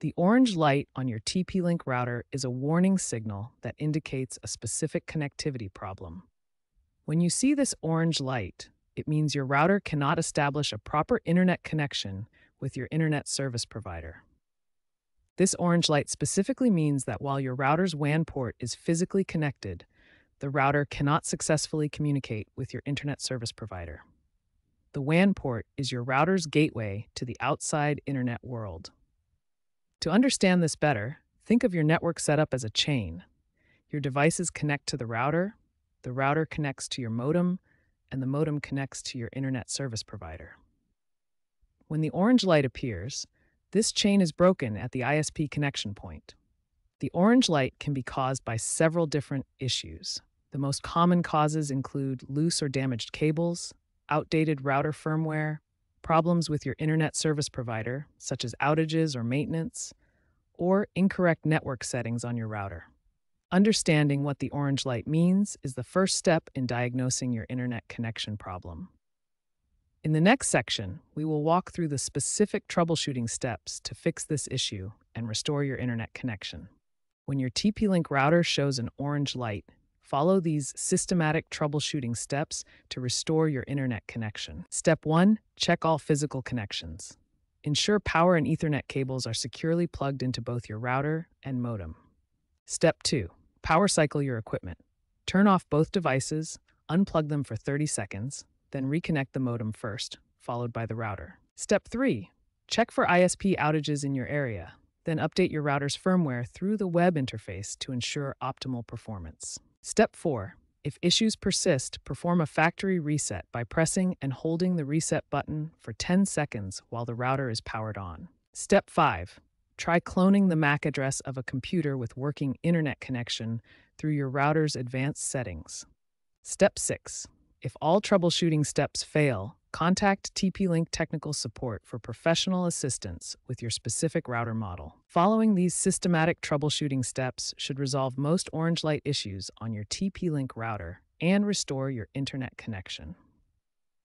The orange light on your TP Link router is a warning signal that indicates a specific connectivity problem. When you see this orange light, it means your router cannot establish a proper internet connection with your internet service provider. This orange light specifically means that while your router's WAN port is physically connected, the router cannot successfully communicate with your internet service provider. The WAN port is your router's gateway to the outside internet world. To understand this better, think of your network setup as a chain. Your devices connect to the router, the router connects to your modem, and the modem connects to your internet service provider. When the orange light appears, this chain is broken at the ISP connection point. The orange light can be caused by several different issues. The most common causes include loose or damaged cables, outdated router firmware, problems with your internet service provider, such as outages or maintenance, or incorrect network settings on your router. Understanding what the orange light means is the first step in diagnosing your internet connection problem. In the next section, we will walk through the specific troubleshooting steps to fix this issue and restore your internet connection. When your TP Link router shows an orange light, Follow these systematic troubleshooting steps to restore your internet connection. Step 1 Check all physical connections. Ensure power and Ethernet cables are securely plugged into both your router and modem. Step 2 Power cycle your equipment. Turn off both devices, unplug them for 30 seconds, then reconnect the modem first, followed by the router. Step 3 Check for ISP outages in your area, then update your router's firmware through the web interface to ensure optimal performance. Step 4. If issues persist, perform a factory reset by pressing and holding the reset button for 10 seconds while the router is powered on. Step 5. Try cloning the MAC address of a computer with working internet connection through your router's advanced settings. Step 6. If all troubleshooting steps fail, Contact TP-Link technical support for professional assistance with your specific router model. Following these systematic troubleshooting steps should resolve most orange light issues on your TP-Link router and restore your internet connection.